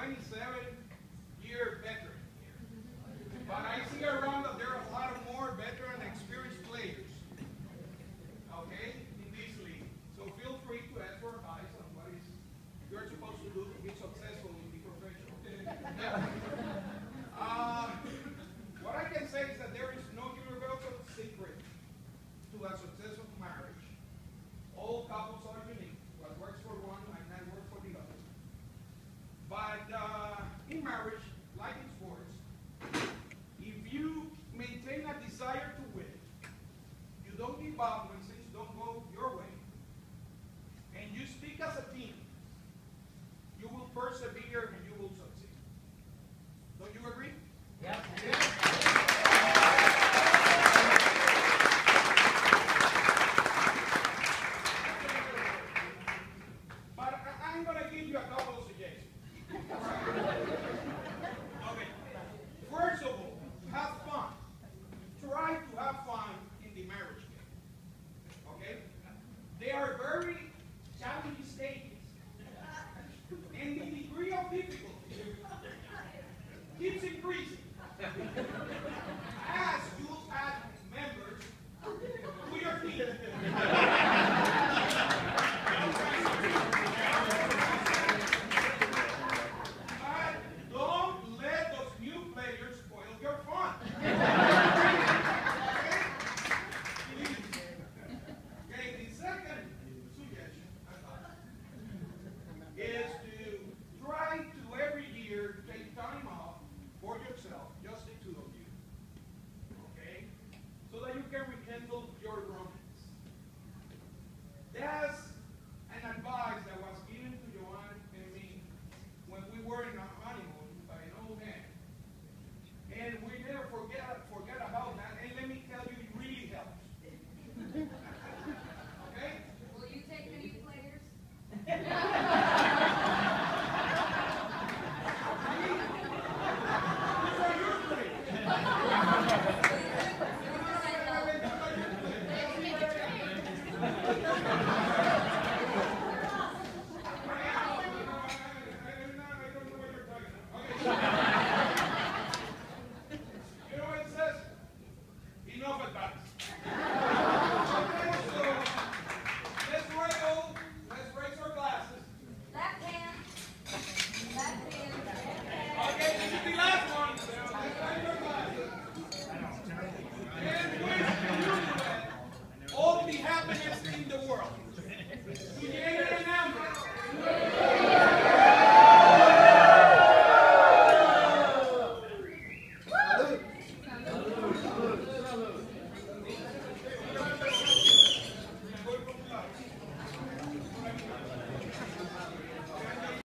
27-year veteran here. But I see around that there are a lot of more veteran experienced players. Okay, in this league. So feel free to ask for advice on what is you're supposed to do to be successful and be professional. Uh, what I can say is that there is no universal secret to a successful marriage. All couples are unique. What works for one might not work for the other. But uh, in marriage, like in sports, if you maintain a desire to win, you don't give up when things don't go your way, and you speak as a team, you will persevere and you will succeed. Don't you agree? freezing. As you add members to your team.